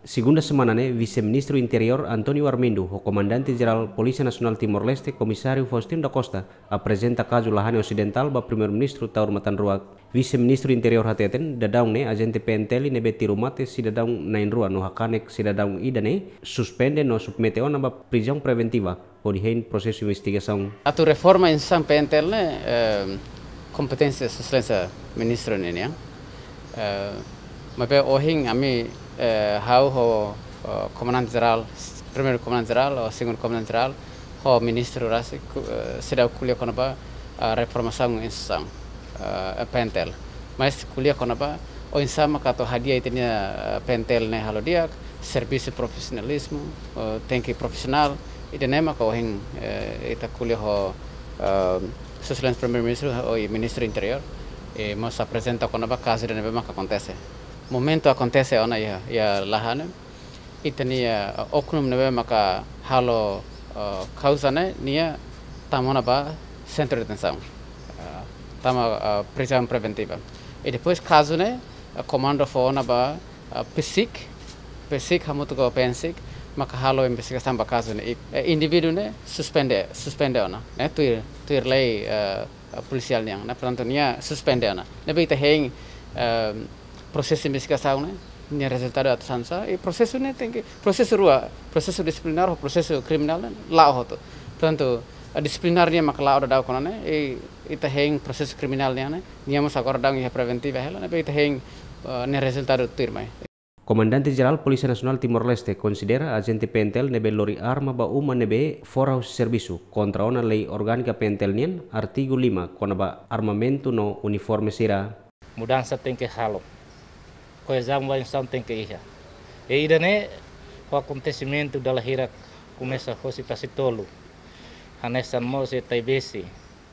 Segunda semana ne Vice-Ministro Interior Antonio Armendo, o Comandante Geral Polícia Nacional Timor-Leste, Comissário Faustino da Costa, apresenta caso Lahane Ocidental ba Primeiro-Ministro Taur Matanruak. Vice-Ministro Interior Hateten, dadaung ne agente PNTL ne beti rumate si dadaung nain rua no hakanek si dadaung ida ne, suspende no submete ona ba prisão preventiva, o dihen processo investigação. Atu reforma in sang PNTL ne, eh, kompetensya suslensa ministro ne. Eh, mabe ohing ami eh, how ho uh, comandante geral primeiro comandante geral ou segundo comandante geral ho ministro rasi uh, sida kuliah uh, reformação insang pentel. Mas kuliah kono ba o insama kato hadiah itinya pentel ne halo dia serviço profissionalismo uh, tengki profissional ida nema ko hing uh, ita kuliah ho uh, susulan primeiro ministro o ministro interior. E mos apresenta caso de nebe que acontece momento acontece ona ya ya lahane. Itani ya oknum nebe maka halo uh, causa ne nia tamona ba centro de detenção uh, tama uh, prisão preventiva. E depois caso ne uh, comando fona ba uh, psic psic hamutu ko pensik maka halo investigação ba caso ne e, indivíduo ne suspende suspende ona. Ne tuir tuir lei uh, policial yang na portanto nia suspende ona. Ne beita heng uh, proses investigação né tinha resultado atrasansa e processo né tem que processo rua processo disciplinar ou processo criminal né lá o portanto a disciplinarnya mak lá da kono né e ita heng né niamos agora dang ia preventiva hela né ita heng ne resultado tirmai Comandante Geral Polisi Nasional Timor-Leste considera agente PNTL nebe lori arma ba uma nebe fora o serviço contra ona lei orgânica PNTL nien artigo 5 kona ba armamento no uniforme sira. Mudança tem que halo então tem que ir. E ainda né, o acontecimento da lahira começa a fosse para se. Hanesan mo se taibesi.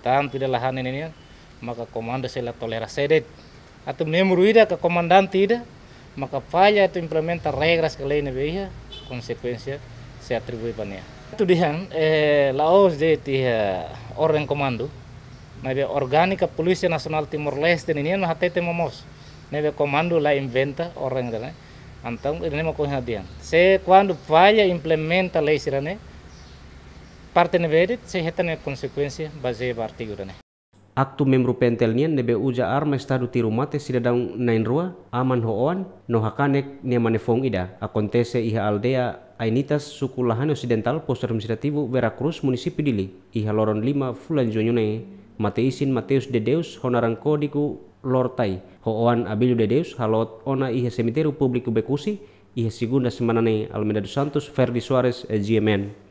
Tanto de lahan ini maka komando se la tolera sedet. Atau membro ida ke comandante ida, maka falha itu implementa regras que lei nebeia, consequência se atribui para nia. Itu dihan eh, laos de tia orang komando, nabe orgânica Polícia Nacional Timor-Leste ini mah hatete momos neve comando lá inventa orang né então ele não coisa dia. Se quando falha implementa lei sirane parte neve se reta ne consequência baseada artigo né Aktu membro pentelnian nebe uja arma estado tiru mate sida daun nain rua aman hoon no hakanek ne manefong ida. Acontece iha aldea Ainitas suku lahan ocidental posto administrativo Veracruz município dili. Iha loron lima fulan jonyone Mateisin Mateus de Deus honarang kodiku lortai hoan abilio de Deus halot ona ihe cemitério público bekusi ihe segunda semana ne Almeida dos Santos Ferdi Soares GMN